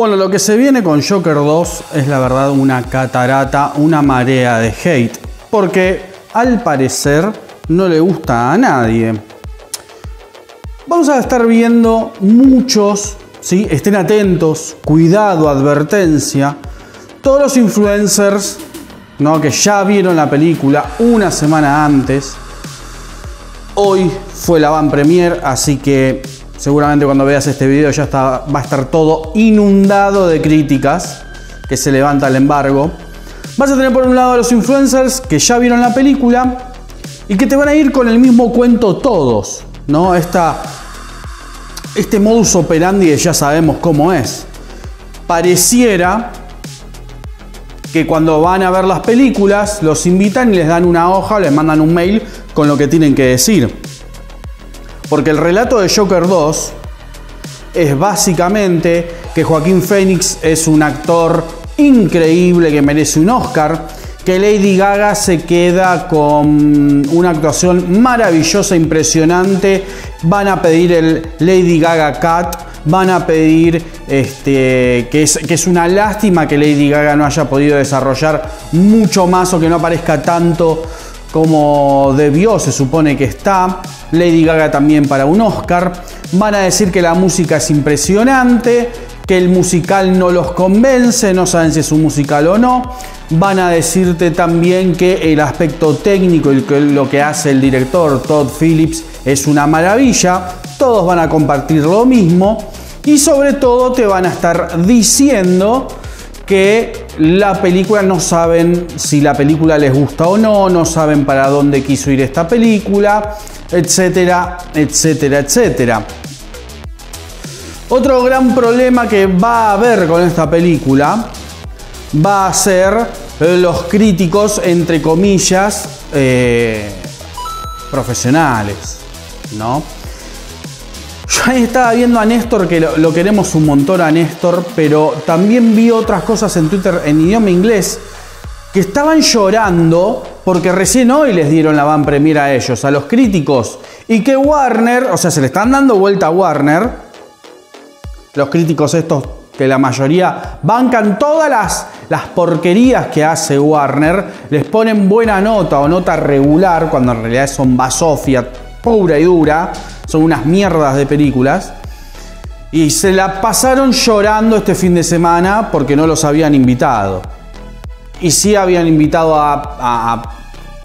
Bueno, lo que se viene con Joker 2 es la verdad una catarata, una marea de hate, porque al parecer no le gusta a nadie. Vamos a estar viendo muchos, ¿sí? estén atentos, cuidado, advertencia, todos los influencers ¿no? que ya vieron la película una semana antes, hoy fue la van premier, así que Seguramente cuando veas este video ya está, va a estar todo inundado de críticas que se levanta el embargo. Vas a tener por un lado a los influencers que ya vieron la película y que te van a ir con el mismo cuento todos, ¿no? Esta, este modus operandi ya sabemos cómo es. Pareciera que cuando van a ver las películas los invitan y les dan una hoja, les mandan un mail con lo que tienen que decir. Porque el relato de Joker 2 es básicamente que Joaquín Phoenix es un actor increíble que merece un Oscar, que Lady Gaga se queda con una actuación maravillosa, impresionante, van a pedir el Lady Gaga Cat, van a pedir este, que, es, que es una lástima que Lady Gaga no haya podido desarrollar mucho más o que no aparezca tanto como debió, se supone que está. Lady Gaga también para un Oscar. Van a decir que la música es impresionante, que el musical no los convence, no saben si es un musical o no. Van a decirte también que el aspecto técnico y lo que hace el director Todd Phillips es una maravilla. Todos van a compartir lo mismo y sobre todo te van a estar diciendo que la película no saben si la película les gusta o no, no saben para dónde quiso ir esta película, etcétera, etcétera, etcétera. Otro gran problema que va a haber con esta película va a ser los críticos, entre comillas, eh, profesionales, ¿no? Yo ahí estaba viendo a Néstor, que lo, queremos un montón a Néstor, pero también vi otras cosas en Twitter en idioma inglés que estaban llorando porque recién hoy les dieron la van premier a ellos, a los críticos, y que Warner, o sea, se le están dando vuelta a Warner, los críticos estos que la mayoría bancan todas las, las porquerías que hace Warner, les ponen buena nota o nota regular, cuando en realidad son basofia pura y dura, son unas mierdas de películas. Y se la pasaron llorando este fin de semana porque no los habían invitado. Y sí habían invitado a,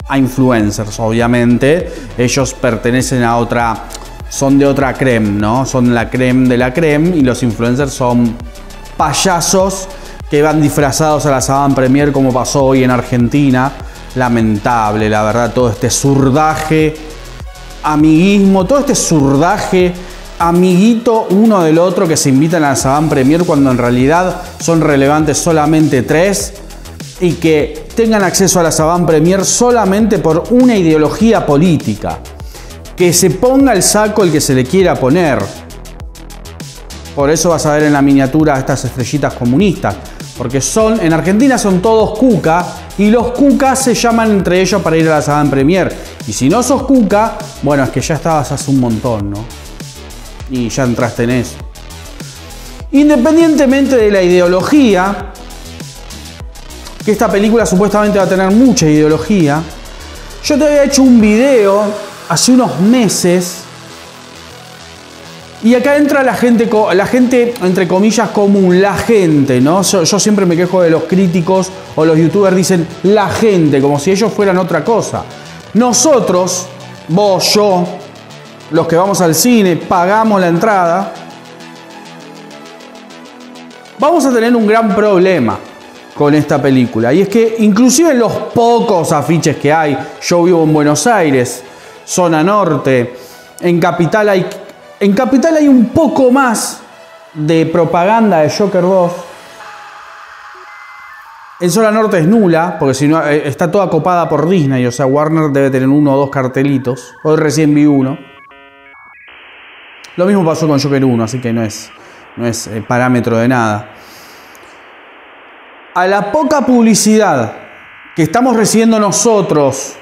a, influencers, obviamente. Ellos pertenecen a otra, son de otra creme, ¿no? Son la creme de la creme y los influencers son payasos que van disfrazados a la Saban Premier como pasó hoy en Argentina. Lamentable, la verdad, todo este surdaje amiguismo, todo este surdaje amiguito uno del otro que se invitan a Saban Premier cuando en realidad son relevantes solamente tres y que tengan acceso a la Saban Premier solamente por una ideología política. Que se ponga el saco el que se le quiera poner. Por eso vas a ver en la miniatura estas estrellitas comunistas. Porque son, en Argentina son todos cuca y los cucas se llaman entre ellos para ir a la Saban Premier. Y si no sos cuca, bueno, es que ya estabas hace un montón, ¿no? Y ya entraste en eso. Independientemente de la ideología, que esta película supuestamente va a tener mucha ideología, yo te había hecho un video hace unos meses y acá entra la gente, la gente, entre comillas, común, la gente, ¿no? Yo, yo, siempre me quejo de los críticos o los youtubers dicen la gente, como si ellos fueran otra cosa. Nosotros, vos, yo, los que vamos al cine, pagamos la entrada, vamos a tener un gran problema con esta película. Y es que inclusive los pocos afiches que hay, yo vivo en Buenos Aires, zona norte, en Capital hay, en Capital hay un poco más de propaganda de Joker 2 en zona norte es nula, porque si no, eh, está toda copada por Disney, o sea, Warner debe tener uno o dos cartelitos. Hoy recién vi uno. Lo mismo pasó con Joker 1, así que no es, no es eh, parámetro de nada. A la poca publicidad que estamos recibiendo nosotros,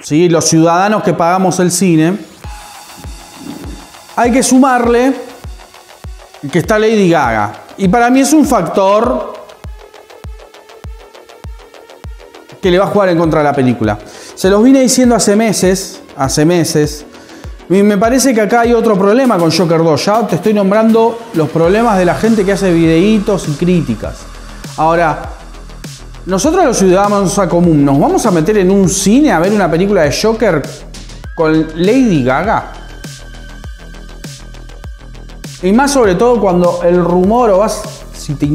¿sí? los ciudadanos que pagamos el cine, hay que sumarle que está Lady Gaga Y para mí es un factor que le va a jugar en contra de la película. Se los vine diciendo hace meses, hace meses. Me parece que acá hay otro problema con Joker 2. Ya te estoy nombrando los problemas de la gente que hace videitos y críticas. Ahora, nosotros los ciudadanos a común, ¿nos vamos a meter en un cine a ver una película de Joker con Lady Gaga? Y más sobre todo cuando el rumor o vas, si te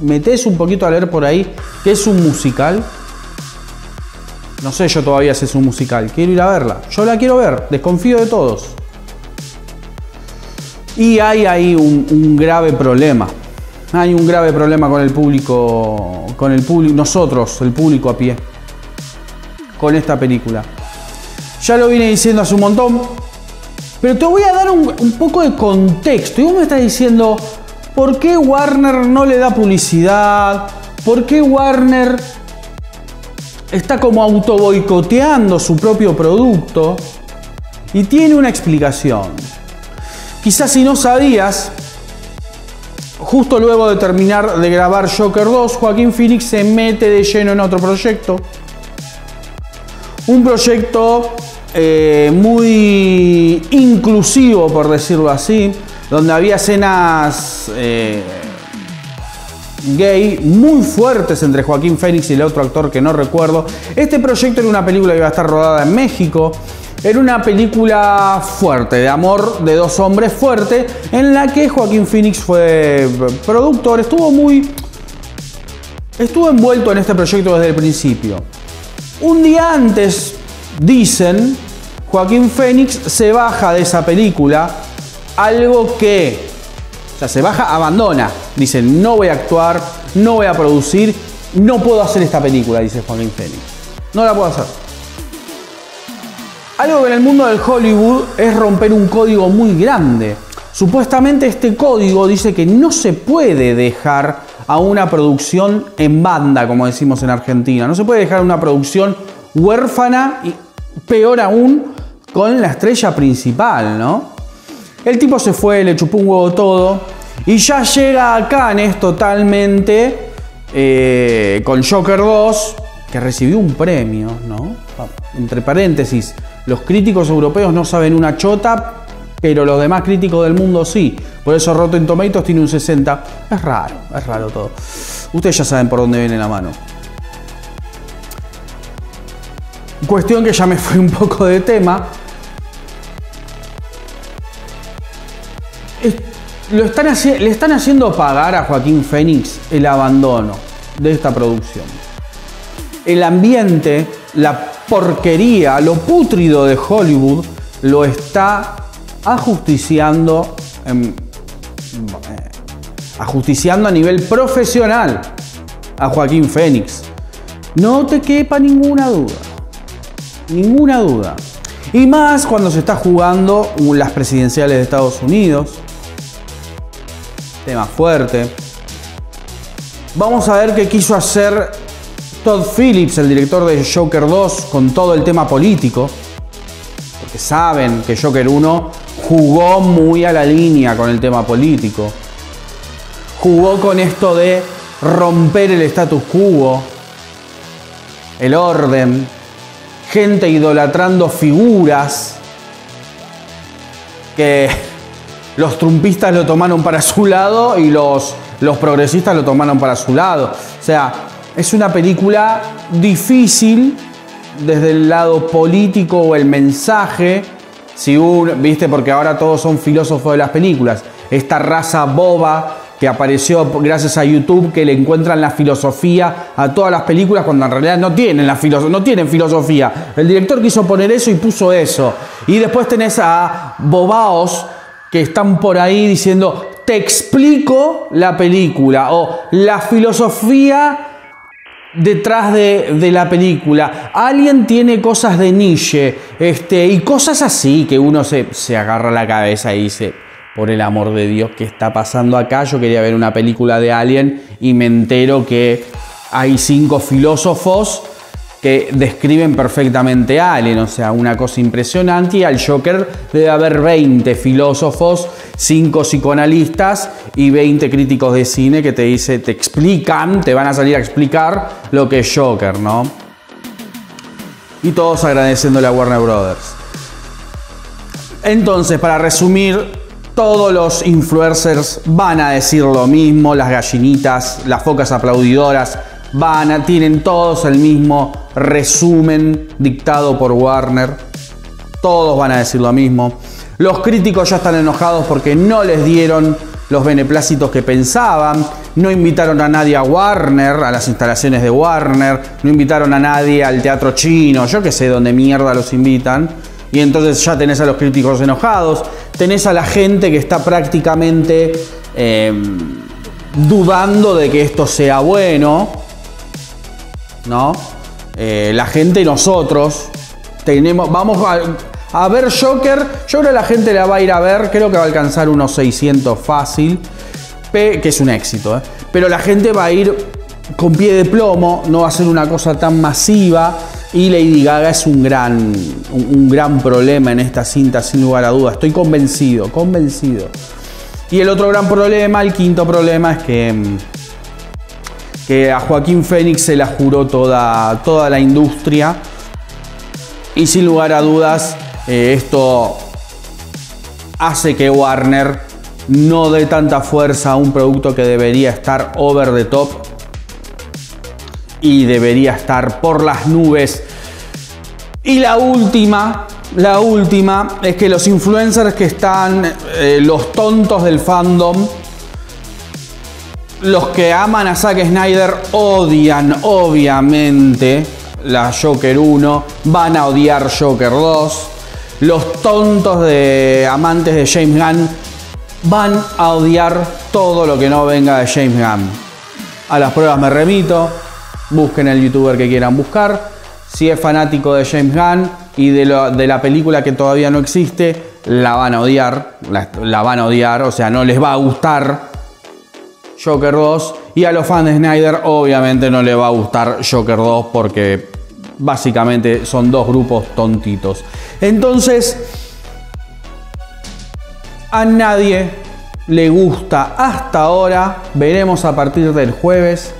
metes un poquito a leer por ahí, que es un musical. No sé yo todavía si es un musical, quiero ir a verla. Yo la quiero ver, desconfío de todos. Y hay ahí un, un grave problema. Hay un grave problema con el público, con el público, nosotros, el público a pie, con esta película. Ya lo vine diciendo hace un montón, pero te voy a dar un, poco de contexto. Y vos me estás diciendo, ¿por qué Warner no le da publicidad? ¿Por qué Warner está como auto boicoteando su propio producto? Y tiene una explicación. Quizás si no sabías, justo luego de terminar de grabar Joker 2, Joaquín Phoenix se mete de lleno en otro proyecto. Un proyecto eh, muy inclusivo, por decirlo así, donde había escenas eh, gay muy fuertes entre Joaquín Fénix y el otro actor que no recuerdo. Este proyecto era una película que iba a estar rodada en México. Era una película fuerte, de amor de dos hombres fuerte, en la que Joaquín Phoenix fue productor. Estuvo muy. Estuvo envuelto en este proyecto desde el principio. Un día antes dicen, Joaquín Fénix se baja de esa película, algo que, o sea, se baja, abandona, dice, no voy a actuar, no voy a producir, no puedo hacer esta película, dice Joaquín Fénix. No la puedo hacer. Algo que en el mundo del Hollywood es romper un código muy grande. Supuestamente este código dice que no se puede dejar a una producción en banda, como decimos en Argentina. No se puede dejar una producción huérfana y peor aún con la estrella principal, ¿no? El tipo se fue, le chupó un huevo todo y ya llega a Cannes totalmente eh, con Joker 2, que recibió un premio, ¿no? Entre paréntesis, los críticos europeos no saben una chota, pero los demás críticos del mundo sí. Por eso Rotten Tomatoes tiene un 60. Es raro, es raro todo. Ustedes ya saben por dónde viene la mano. Cuestión que ya me fue un poco de tema. Lo están le están haciendo pagar a Joaquín Fénix el abandono de esta producción. El ambiente, la porquería, lo pútrido de Hollywood lo está ajusticiando, eh, ajusticiando a nivel profesional a Joaquín Fénix. No te quepa ninguna duda ninguna duda. Y más cuando se está jugando las presidenciales de Estados Unidos. Tema fuerte. Vamos a ver qué quiso hacer Todd Phillips, el director de Joker 2, con todo el tema político. Porque saben que Joker 1 jugó muy a la línea con el tema político. Jugó con esto de romper el status quo, el orden, gente idolatrando figuras que los trumpistas lo tomaron para su lado y los, los progresistas lo tomaron para su lado. O sea, es una película difícil desde el lado político o el mensaje. Si viste, porque ahora todos son filósofos de las películas. Esta raza boba que apareció gracias a YouTube, que le encuentran la filosofía a todas las películas cuando en realidad no tienen, la no tienen filosofía. El director quiso poner eso y puso eso. Y después tenés a bobaos que están por ahí diciendo, te explico la película o la filosofía detrás de, la película. Alguien tiene cosas de niche este, y cosas así que uno se, se agarra la cabeza y dice por el amor de Dios, ¿qué está pasando acá? Yo quería ver una película de Alien y me entero que hay cinco filósofos que describen perfectamente a Alien, o sea, una cosa impresionante y al Joker debe haber 20 filósofos cinco psicoanalistas y 20 críticos de cine que te dice, te explican, te van a salir a explicar lo que es Joker, ¿no? Y todos agradeciéndole a Warner Brothers. Entonces, para resumir, todos los influencers van a decir lo mismo, las gallinitas, las focas aplaudidoras, van a, tienen todos el mismo resumen dictado por Warner. Todos van a decir lo mismo. Los críticos ya están enojados porque no les dieron los beneplácitos que pensaban, no invitaron a nadie a Warner, a las instalaciones de Warner, no invitaron a nadie al teatro chino, yo que sé dónde mierda los invitan. Y entonces ya tenés a los críticos enojados, tenés a la gente que está prácticamente em, dudando de que esto sea bueno, ¿no? Eh, la gente y nosotros tenemos, vamos a, ver Joker, yo creo que la gente la va a ir a ver, creo que va a alcanzar unos 600 fácil, que es un éxito, ¿eh? pero la gente va a ir con pie de plomo, no va a ser una cosa tan masiva y Lady Gaga es un gran, un, gran problema en esta cinta, sin lugar a dudas, estoy convencido, convencido. Y el otro gran problema, el quinto problema es que, mm, que a Joaquín Fénix se la juró toda, toda la industria y sin lugar a dudas eh, esto hace que Warner no dé tanta fuerza a un producto que debería estar over the top y debería estar por las nubes. Y la última, la última es que los influencers que están, eh, los tontos del fandom, los que aman a Zack Snyder odian obviamente la Joker 1, van a odiar Joker 2 los tontos de amantes de James Gunn van a odiar todo lo que no venga de James Gunn. A las pruebas me remito, busquen el youtuber que quieran buscar. Si es fanático de James Gunn y de, la película que todavía no existe, la van a odiar, la, la, van a odiar, o sea, no les va a gustar Joker 2. Y a los fans de Snyder, obviamente no les va a gustar Joker 2 porque básicamente son dos grupos tontitos. Entonces, a nadie le gusta hasta ahora, veremos a partir del jueves,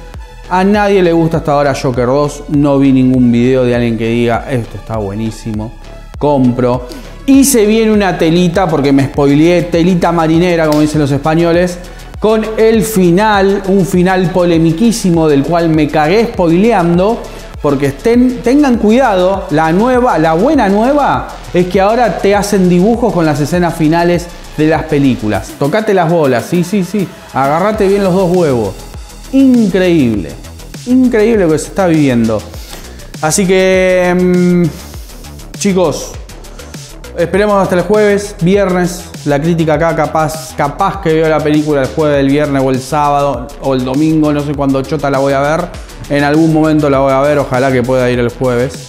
a nadie le gusta hasta ahora Joker 2, no vi ningún video de alguien que diga esto está buenísimo, compro. Y se viene una telita, porque me spoileé, telita marinera, como dicen los españoles, con el final, un final polemiquísimo del cual me cagué spoileando porque tengan cuidado, la nueva, la buena nueva es que ahora te hacen dibujos con las escenas finales de las películas. Tocate las bolas, sí, sí, sí. Agarrate bien los dos huevos. Increíble. Increíble lo que se está viviendo. Así que, mm, chicos, esperemos hasta el jueves, viernes. La crítica acá, capaz, capaz que veo la película el jueves, el viernes o el sábado o el domingo, no sé cuándo chota la voy a ver en algún momento la voy a ver, ojalá que pueda ir el jueves.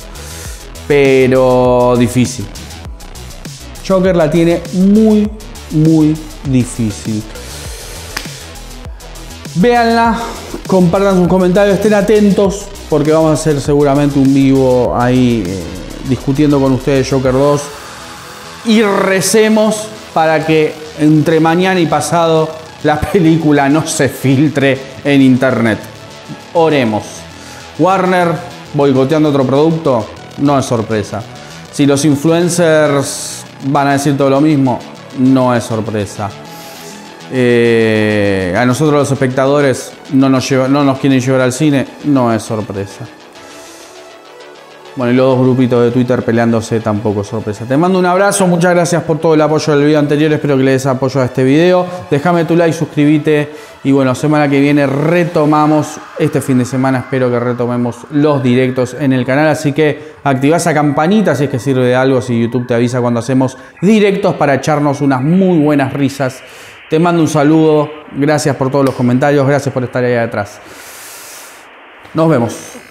Pero difícil. Joker la tiene muy, muy difícil. Véanla, compartan sus comentarios, estén atentos porque vamos a hacer seguramente un vivo ahí eh, discutiendo con ustedes Joker 2 y recemos para que entre mañana y pasado la película no se filtre en internet. Oremos. Warner boicoteando otro producto, no es sorpresa. Si los influencers van a decir todo lo mismo, no es sorpresa. Eh, a nosotros los espectadores no nos, no nos quieren llevar al cine, no es sorpresa. Bueno, y los dos grupitos de Twitter peleándose tampoco sorpresa. Te mando un abrazo, muchas gracias por todo el apoyo del video anterior, espero que le des apoyo a este video. Déjame tu like, suscríbete y bueno, semana que viene retomamos, este fin de semana espero que retomemos los directos en el canal, así que activa esa campanita si es que sirve de algo, si YouTube te avisa cuando hacemos directos para echarnos unas muy buenas risas. Te mando un saludo, gracias por todos los comentarios, gracias por estar ahí atrás. Nos vemos.